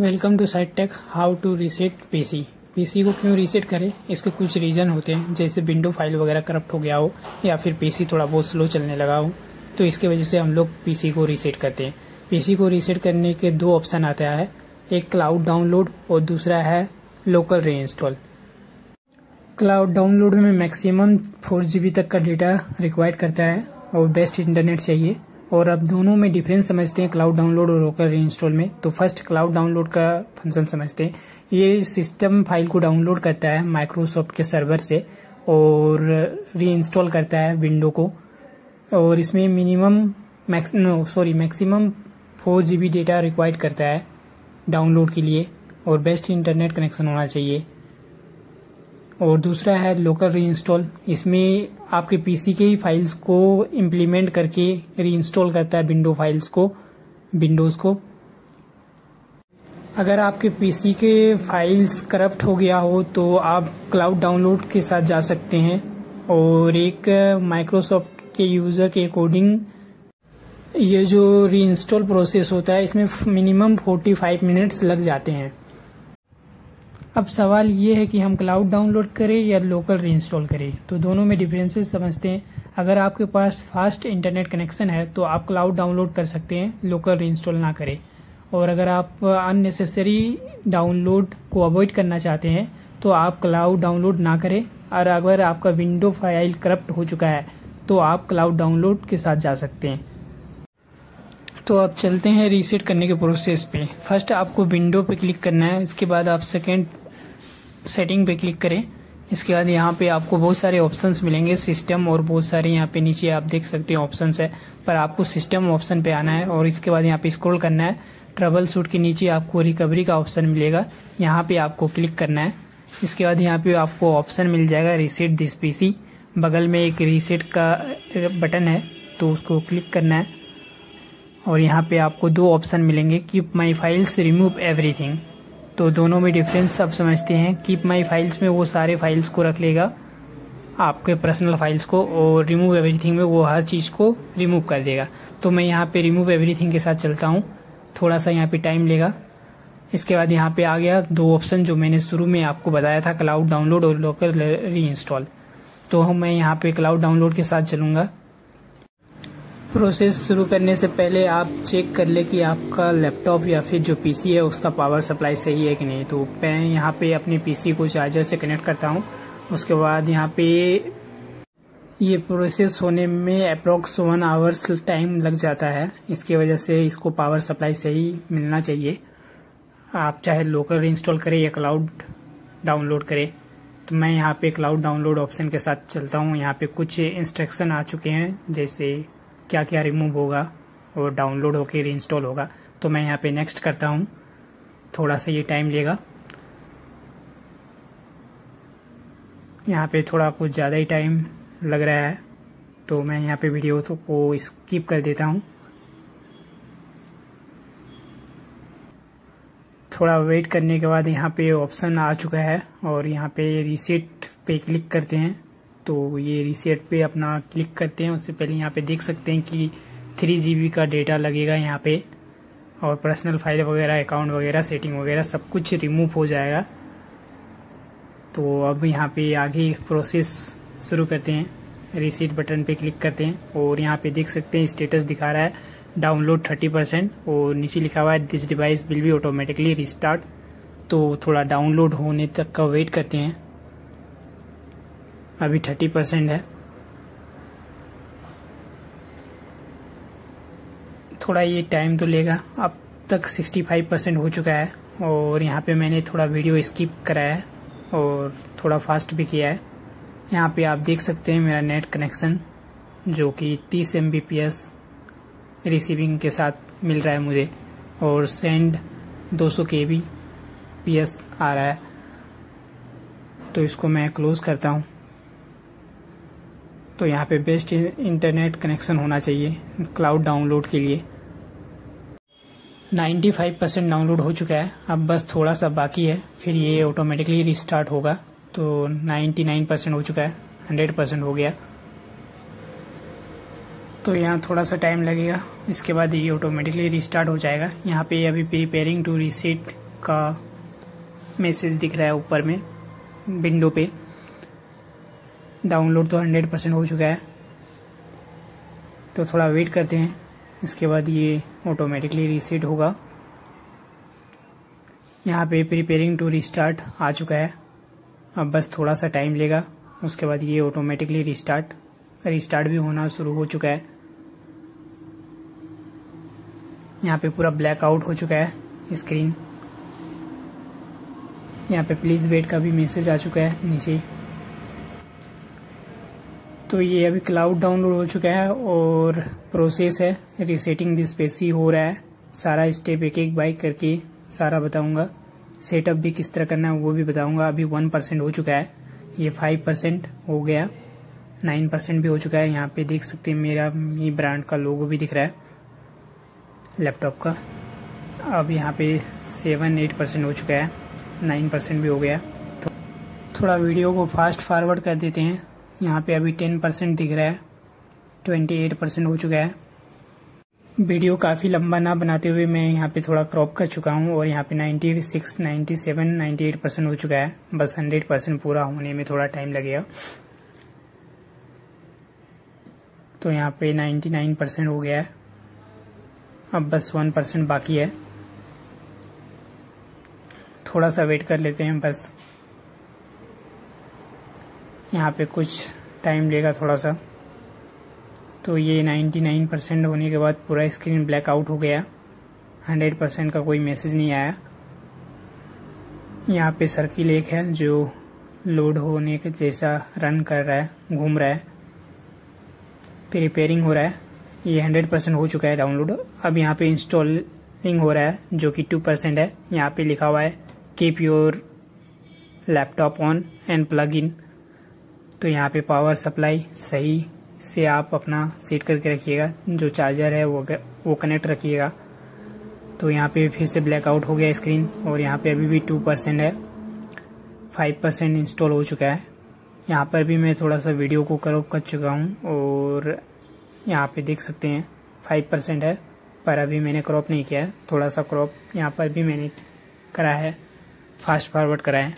Welcome to site tech how to reset PC. PC को क्यों reset करें? इसके कुछ रीज़न होते हैं, जैसे विंडो फ़ाइल वगैरह करप्ट हो गया हो, या फिर पीसी थोड़ा बहुत स्लो चलने लगा हो। तो इसके वजह से हम लोग पीसी को रीसेट करते हैं। पीसी को रीसेट करने के दो ऑप्शन आता है। एक क्लाउड डाउनलोड और दूसरा है local reinstall cloud download में मैक्सिमम फोर जी तक का डेटा रिक्वायर्ड करता है और बेस्ट इंटरनेट चाहिए। और अब दोनों में डिफरेंस समझते हैं क्लाउड डाउनलोड और लोकल री इंस्टॉल में। तो फ़र्स्ट क्लाउड डाउनलोड का फ़ंक्शन समझते हैं। ये सिस्टम फ़ाइल को डाउनलोड करता है माइक्रोसॉफ्ट के सर्वर से और री इंस्टॉल करता है विंडो को। और इसमें minimum max no sorry maximum four G B data required करता है डाउनलोड के लिए। और बेस्ट इंटरनेट कनेक्शन होना चाहिए। और दूसरा है लोकल री इंस्टॉल इसमें आपके पीसी के ही फाइल्स को इम्प्लीमेंट करके री इंस्टॉल करता है विंडो फाइल्स को विंडोज़ को। अगर आपके पीसी के फाइल्स करप्ट हो गया हो तो आप क्लाउड डाउनलोड के साथ जा सकते हैं और एक माइक्रोसॉफ्ट के यूज़र के अकॉर्डिंग ये जो री इंस्टॉल प्रोसेस होता है, इसमें मिनिमम 45 मिनट्स लग जाते हैं। अब सवाल ये है कि हम क्लाउड डाउनलोड करें या लोकल री करें? तो दोनों में डिफरेंसेस समझते हैं। अगर आपके पास फास्ट इंटरनेट कनेक्शन है तो आप क्लाउड डाउनलोड कर सकते हैं लोकल री ना करें। और अगर आप अननेसेसरी डाउनलोड को अवॉइड करना चाहते हैं तो आप क्लाउड डाउनलोड ना करें। और अगर आपका विंडो फ़ाइल करप्ट हो चुका है तो आप क्लाउड डाउनलोड के साथ जा सकते हैं। तो अब चलते हैं रीसेट करने के प्रोसेस पे। फ़र्स्ट आपको विंडो पे क्लिक करना है, इसके बाद आप सेकेंड सेटिंग पे क्लिक करें। इसके बाद यहाँ पे आपको बहुत सारे ऑप्शंस मिलेंगे सिस्टम और बहुत सारे यहाँ पे नीचे आप देख सकते हैं ऑप्शंस है। पर आपको सिस्टम ऑप्शन पे आना है और इसके बाद यहाँ पे स्क्रॉल करना है। ट्रबल सूट के नीचे आपको रिकवरी का ऑप्शन मिलेगा। यहाँ पे आपको क्लिक करना है। इसके बाद यहाँ पे आपको ऑप्शन मिल जाएगा रिसेट दिस पीसी बगल में एक रीसेट का बटन है तो उसको क्लिक करना है। और यहाँ पे आपको दो ऑप्शन मिलेंगे। Keep my files remove everything तो दोनों में डिफरेंस सब समझते हैं। कीप माई फाइल्स में वो सारे फाइल्स को रख लेगा। आपके पर्सनल फाइल्स को और रिमूव एवरीथिंग में वो हर चीज़ को रिमूव कर देगा। तो मैं यहाँ पे रिमूव एवरीथिंग के साथ चलता हूँ। थोड़ा सा यहाँ पे टाइम लेगा। इसके बाद यहाँ पे आ गया दो ऑप्शन जो मैंने शुरू में आपको बताया था क्लाउड डाउनलोड और लोकल री इंस्टॉल तो मैं यहाँ पे क्लाउड डाउनलोड के साथ चलूँगा। प्रोसेस शुरू करने से पहले आप चेक कर ले कि आपका लैपटॉप या फिर जो पीसी है, उसका पावर सप्लाई सही है कि नहीं। तो मैं यहाँ पे अपनी पीसी को चार्जर से कनेक्ट करता हूँ। उसके बाद यहाँ पे ये प्रोसेस होने में अप्रोक्स वन आवर्स टाइम लग जाता है। इसकी वजह से इसको पावर सप्लाई सही मिलना चाहिए। आप चाहे लोकल इंस्टॉल करें या क्लाउड डाउनलोड करें। तो मैं यहाँ पे क्लाउड डाउनलोड ऑप्शन के साथ चलता हूँ। यहाँ पे कुछ इंस्ट्रक्शन आ चुके हैं, जैसे क्या क्या रिमूव होगा और डाउनलोड होकर री होगा। तो मैं यहाँ पे नेक्स्ट करता हूँ। थोड़ा सा ये टाइम लेगा। यहाँ पे थोड़ा कुछ ज़्यादा ही टाइम लग रहा है। तो मैं यहाँ पे वीडियो तो को स्किप कर देता हूँ। थोड़ा वेट करने के बाद यहाँ पे ऑप्शन आ चुका है और यहाँ पे रिसेट पे क्लिक करते हैं। तो ये रीसेट पे अपना क्लिक करते हैं। उससे पहले यहाँ पे देख सकते हैं कि थ्री जी का डेटा लगेगा यहाँ पे और पर्सनल फ़ाइल वगैरह अकाउंट वगैरह सेटिंग वगैरह सब कुछ रिमूव हो जाएगा। तो अब यहाँ पे आगे प्रोसेस शुरू करते हैं। रिसीट बटन पे क्लिक करते हैं और यहाँ पे देख सकते हैं स्टेटस दिखा रहा है। डाउनलोड थर्टी परसेंट और नीचे लिखा हुआ है this device will be automatically restart तो थोड़ा डाउनलोड होने तक का वेट करते हैं। अभी थर्टी परसेंट है। थोड़ा ये टाइम तो लेगा। अब तक सिक्सटी फाइव परसेंट हो चुका है और यहाँ पे मैंने थोड़ा वीडियो स्किप कराया है और थोड़ा फास्ट भी किया है। यहाँ पे आप देख सकते हैं मेरा नेट कनेक्शन जो कि तीस एम रिसीविंग के साथ मिल रहा है मुझे और सेंड 200 के बी पी एस आ रहा है। तो इसको मैं क्लोज़ करता हूँ। तो यहाँ पे बेस्ट इंटरनेट कनेक्शन होना चाहिए क्लाउड डाउनलोड के लिए। 95 परसेंट डाउनलोड हो चुका है, अब बस थोड़ा सा बाकी है, फिर ये ऑटोमेटिकली रिस्टार्ट होगा तो 99 परसेंट हो चुका है 100 परसेंट हो गया। तो यहाँ थोड़ा सा टाइम लगेगा, इसके बाद ये ऑटोमेटिकली रिस्टार्ट हो जाएगा। यहाँ पे अभी प्रिपेयरिंग टू रिसीट का मैसेज दिख रहा है ऊपर में विंडो पे। डाउनलोड तो हंड्रेड परसेंट हो चुका है। तो थोड़ा वेट करते हैं। इसके बाद ये ऑटोमेटिकली रीसेट होगा। यहाँ पे प्रिपेयरिंग टू रिस्टार्ट आ चुका है। अब बस थोड़ा सा टाइम लेगा। उसके बाद ये ऑटोमेटिकली रिस्टार्ट रिस्टार्ट भी होना शुरू हो चुका है। यहाँ पे पूरा ब्लैक आउट हो चुका है स्क्रीन यहाँ पे प्लीज़ वेट का भी मैसेज आ चुका है नीचे। तो ये अभी क्लाउड डाउनलोड हो चुका है और प्रोसेस है रिसेटिंग दिस पेसी हो रहा है। सारा स्टेप एक एक बाइक करके सारा बताऊँगा। सेटअप भी किस तरह करना है वो भी बताऊँगा। अभी वन परसेंट हो चुका है। ये फाइव परसेंट हो गया। नाइन परसेंट भी हो चुका है। यहाँ पे देख सकते हैं मेरा मी ब्रांड का लोगो भी दिख रहा है। लैपटॉप का। अब यहाँ पे सेवन एट परसेंट हो चुका है। नाइन परसेंट भी हो गया। तो थोड़ा वीडियो को फास्ट फॉरवर्ड कर देते हैं। यहाँ पे अभी टेन परसेंट दिख रहा है ट्वेंटी एट परसेंट हो चुका है। वीडियो काफ़ी लंबा ना बनाते हुए मैं यहाँ पे थोड़ा क्रॉप कर चुका हूँ और यहाँ पे ninety six ninety seven ninety eight percent हो चुका है। बस हंड्रेड परसेंट पूरा होने में थोड़ा टाइम लगेगा। तो यहाँ पे नाइन्टी नाइन परसेंट हो गया है। अब बस वन परसेंट बाकी है। थोड़ा सा वेट कर लेते हैं बस। यहाँ पे कुछ टाइम लेगा थोड़ा सा तो ये 99 परसेंट होने के बाद पूरा स्क्रीन ब्लैक आउट हो गया। 100 परसेंट का कोई मैसेज नहीं आया। यहाँ पे सर्किल एक है जो लोड होने के जैसा रन कर रहा है, घूम रहा है। फिर रिपेयरिंग हो रहा है। ये 100 परसेंट हो चुका है डाउनलोड अब यहाँ पे इंस्टॉलिंग हो रहा है, जो कि 2 परसेंट है। यहाँ पे लिखा हुआ है keep your laptop on and plug in तो यहाँ पे पावर सप्लाई सही से आप अपना सेट करके रखिएगा। जो चार्जर है वो वो कनेक्ट रखिएगा। तो यहाँ पे फिर से ब्लैकआउट हो गया स्क्रीन और यहाँ पे अभी भी टू परसेंट है। फाइव परसेंट इंस्टॉल हो चुका है। यहाँ पर भी मैं थोड़ा सा वीडियो को क्रॉप कर चुका हूँ और यहाँ पे देख सकते हैं फाइव परसेंट है, पर अभी मैंने क्रॉप नहीं किया है। थोड़ा सा क्रॉप यहाँ पर भी मैंने करा है फास्ट फॉरवर्ड करा है।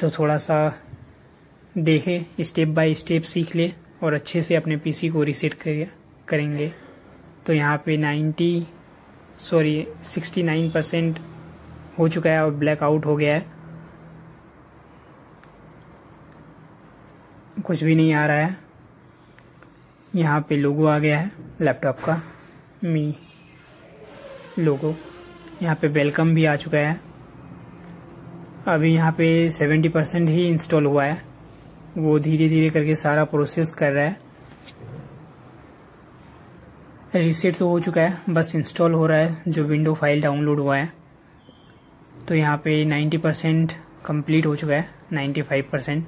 तो थोड़ा सा देखे स्टेप बाय स्टेप सीख ले और अच्छे से अपने पीसी को रीसेट कर, करेंगे। तो यहाँ पे 90 सॉरी 69 परसेंट हो चुका है और ब्लैक आउट हो गया है। कुछ भी नहीं आ रहा है। यहाँ पे लोगो आ गया है लैपटॉप का मी लोगो यहाँ पे वेलकम भी आ चुका है। अभी यहाँ पे 70 परसेंट ही इंस्टॉल हुआ है। वो धीरे धीरे करके सारा प्रोसेस कर रहा है। रीसेट तो हो चुका है, बस इंस्टॉल हो रहा है, जो विंडो फ़ाइल डाउनलोड हुआ है। तो यहाँ पे 90 परसेंट कंप्लीट हो चुका है 95 परसेंट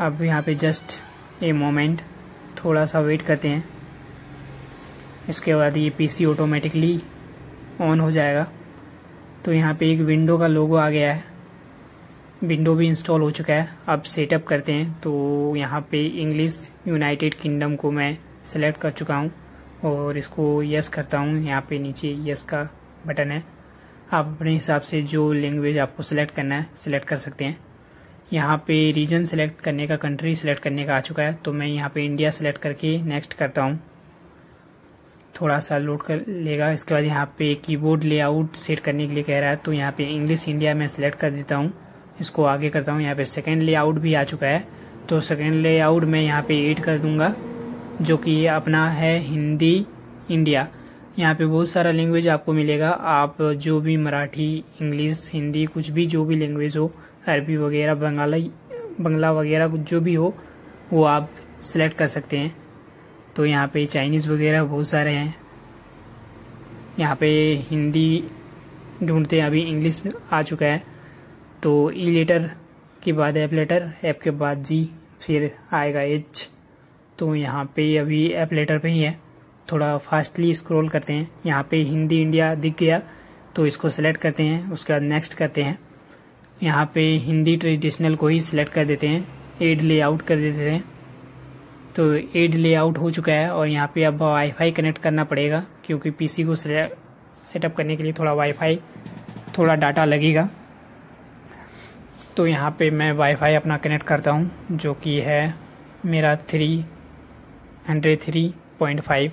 अब यहाँ पे जस्ट ए मोमेंट थोड़ा सा वेट करते हैं। इसके बाद ये पीसी ऑटोमेटिकली ऑन हो जाएगा। तो यहाँ पे एक विंडो का लोगो आ गया है। विंडो भी इंस्टॉल हो चुका है। अब सेटअप करते हैं। तो यहाँ पे इंग्लिश यूनाइटेड किंगडम को मैं सेलेक्ट कर चुका हूँ और इसको यस करता हूँ। यहाँ पे नीचे यस का बटन है। आप अपने हिसाब से जो लैंग्वेज आपको सेलेक्ट करना है सेलेक्ट कर सकते हैं। यहाँ पे रीजन सेलेक्ट करने का कंट्री सेलेक्ट करने का आ चुका है। तो मैं यहाँ पे इंडिया सेलेक्ट करके नेक्स्ट करता हूँ। थोड़ा सा लोड कर लेगा। इसके बाद यहाँ पे कीबोर्ड लेआउट सेट करने के लिए कह रहा है। तो यहाँ पे इंग्लिश इंडिया में सेलेक्ट कर देता हूँ। इसको आगे करता हूँ। यहाँ पे सेकेंड लेआउट भी आ चुका है। तो सेकेंड लेआउट में यहाँ पे एड कर दूँगा, जो कि अपना है हिंदी इंडिया यहाँ पे बहुत सारा लैंग्वेज आपको मिलेगा। आप जो भी मराठी इंग्लिश हिंदी कुछ भी जो भी लैंग्वेज हो अरबी वगैरह बंगाली बंगला वगैरह, कुछ जो भी हो, वो आप सिलेक्ट कर सकते हैं। तो यहाँ पे चाइनीज़ वगैरह बहुत सारे हैं। यहाँ पे हिंदी ढूंढते हैं। अभी इंग्लिश आ चुका है। तो ई लेटर के बाद एप लेटर एप के बाद जी फिर आएगा एच तो यहाँ पे अभी एप लेटर पे ही है। थोड़ा फास्टली स्क्रॉल करते हैं। यहाँ पे हिंदी, इंडिया दिख गया। तो इसको सेलेक्ट करते हैं। उसके बाद नेक्स्ट करते हैं। यहाँ पे हिंदी ट्रेडिशनल को ही सिलेक्ट कर देते हैं। एड लेआउट कर देते हैं। तो एड लेआउट हो चुका है और यहाँ पे अब वाईफाई कनेक्ट करना पड़ेगा, क्योंकि पीसी को सेटअप करने के लिए थोड़ा वाईफाई थोड़ा डाटा लगेगा। तो यहाँ पे मैं वाईफाई अपना कनेक्ट करता हूँ, जो कि है मेरा three hundred three point five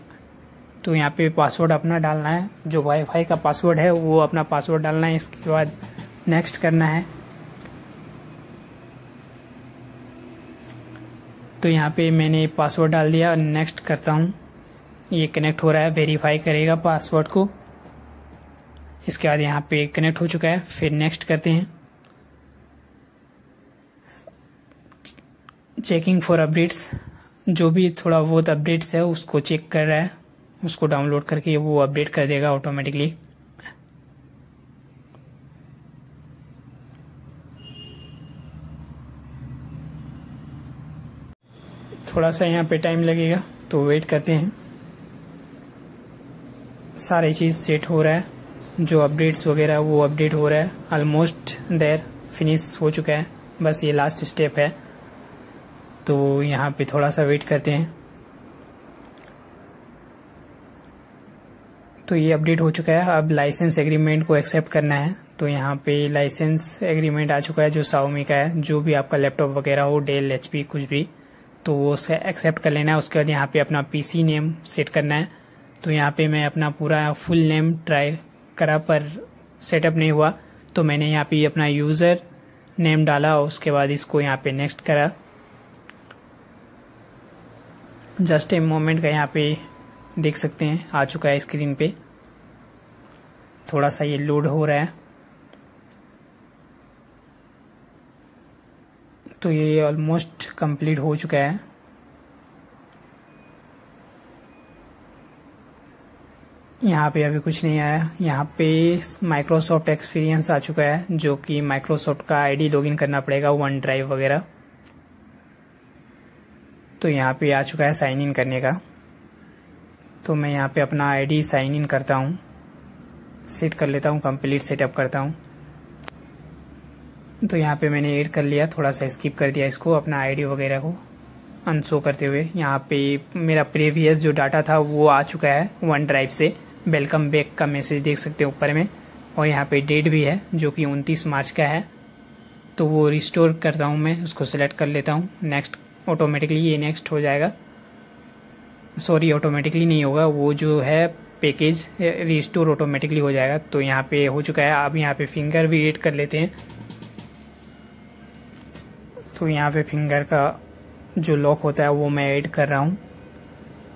तो यहाँ पे पासवर्ड अपना डालना है। जो वाईफाई का पासवर्ड है, वो अपना पासवर्ड डालना है। इसके बाद नेक्स्ट करना है। तो यहाँ पे मैंने पासवर्ड डाल दिया। और नेक्स्ट करता हूँ। ये कनेक्ट हो रहा है। वेरीफाई करेगा पासवर्ड को। इसके बाद यहाँ पे कनेक्ट हो चुका है। फिर नेक्स्ट करते हैं। चेकिंग फॉर अपडेट्स जो भी थोड़ा बहुत अपडेट्स है, उसको चेक कर रहा है, उसको डाउनलोड करके वो अपडेट कर देगा ऑटोमेटिकली थोड़ा सा यहाँ पे टाइम लगेगा तो वेट करते हैं। सारी चीज़ सेट हो रहा है, जो अपडेट्स वगैरह, वो अपडेट हो रहा है। ऑलमोस्ट देर फिनिश हो चुका है। बस ये लास्ट स्टेप है। तो यहाँ पे थोड़ा सा वेट करते हैं। तो ये अपडेट हो चुका है। अब लाइसेंस एग्रीमेंट को एक्सेप्ट करना है। तो यहाँ पे लाइसेंस एग्रीमेंट आ चुका है जो साउमी का है। जो भी आपका लैपटॉप वगैरह हो डेल एच कुछ भी तो वो उसे एक्सेप्ट कर लेना है। उसके बाद यहाँ पे अपना पीसी नेम सेट करना है। तो यहाँ पे मैं अपना पूरा फुल नेम ट्राई करा, पर सेटअप नहीं हुआ। तो मैंने यहाँ पे अपना यूज़र नेम डाला उसके बाद इसको यहाँ पे नेक्स्ट करा। जस्ट ए मोमेंट का यहाँ पे देख सकते हैं, आ चुका है स्क्रीन पे। थोड़ा सा ये लोड हो रहा है। तो ये ऑलमोस्ट कंप्लीट हो चुका है। यहाँ पे अभी कुछ नहीं आया। यहाँ पे माइक्रोसॉफ्ट एक्सपीरियंस आ चुका है, जो कि माइक्रोसॉफ्ट का आईडी लॉगिन करना पड़ेगा वन ड्राइव वगैरह। तो यहाँ पे आ चुका है साइन इन करने का। तो मैं यहाँ पे अपना आईडी साइन इन करता हूँ। सेट कर लेता हूँ कंप्लीट सेटअप करता हूँ। तो यहाँ पे मैंने ऐड कर लिया, थोड़ा सा स्किप कर दिया इसको, अपना आईडी वगैरह को अनशो करते हुए। यहाँ पे मेरा प्रीवियस जो डाटा था, वो आ चुका है वन ड्राइव से। वेलकम बैक का मैसेज देख सकते हैं ऊपर में। और यहाँ पे डेट भी है, जो कि उनतीस मार्च का है। तो वो रिस्टोर करता हूँ मैं, उसको सेलेक्ट कर लेता हूँ। नेक्स्ट ऑटोमेटिकली ये नेक्स्ट हो जाएगा। सॉरी ऑटोमेटिकली नहीं होगा। वो जो है पैकेज रिस्टोर ऑटोमेटिकली हो जाएगा। तो यहाँ पे हो चुका है। अब यहाँ पे फिंगर भी एड कर लेते हैं। तो यहाँ पे फिंगर का जो लॉक होता है, वो मैं ऐड कर रहा हूँ।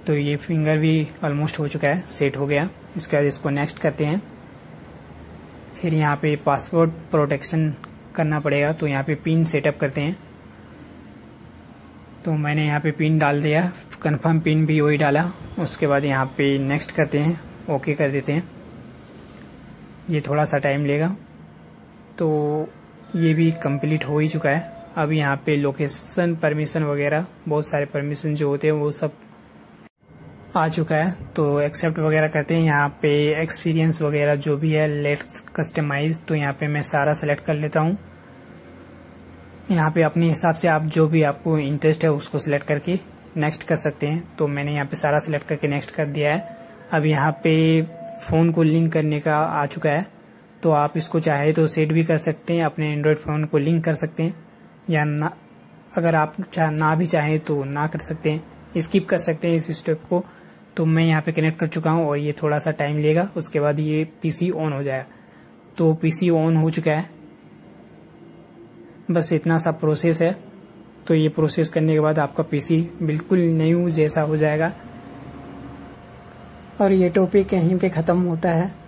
तो ये फिंगर भी ऑलमोस्ट हो चुका है। सेट हो गया। इसके बाद इसको नेक्स्ट करते हैं। फिर यहाँ पे पासवर्ड प्रोटेक्शन करना पड़ेगा। तो यहाँ पे पिन सेटअप करते हैं। तो मैंने यहाँ पे पिन डाल दिया। कंफर्म पिन भी वही डाला। उसके बाद यहाँ पे नेक्स्ट करते हैं। ओके कर देते हैं। ये थोड़ा सा टाइम लेगा। तो ये भी कंप्लीट हो ही चुका है। अब यहाँ पे लोकेशन परमिशन वगैरह, बहुत सारे परमिशन जो होते हैं, वो सब आ चुका है। तो एक्सेप्ट वगैरह करते हैं। यहाँ पे एक्सपीरियंस वगैरह जो भी है लेट्स कस्टमाइज तो यहाँ पे मैं सारा सेलेक्ट कर लेता हूँ। यहाँ पे अपने हिसाब से आप जो भी आपको इंटरेस्ट है उसको सिलेक्ट करके नेक्स्ट कर सकते हैं। तो मैंने यहाँ पे सारा सिलेक्ट करके नेक्स्ट कर दिया है। अब यहाँ पे फ़ोन को लिंक करने का आ चुका है। तो आप इसको चाहे तो सेट भी कर सकते हैं, अपने एंड्रॉयड फ़ोन को लिंक कर सकते हैं। या ना, अगर आप चाह, ना भी चाहें तो ना कर सकते हैं। स्किप कर सकते हैं इस स्टेप को। तो मैं यहाँ पे कनेक्ट कर चुका हूँ और ये थोड़ा सा टाइम लेगा। उसके बाद ये पीसी ऑन हो जाएगा। तो पीसी ऑन हो चुका है। बस इतना सा प्रोसेस है। तो ये प्रोसेस करने के बाद आपका पीसी बिल्कुल न्यू जैसा हो जाएगा। और ये टॉपिक यहीं पे ख़त्म होता है।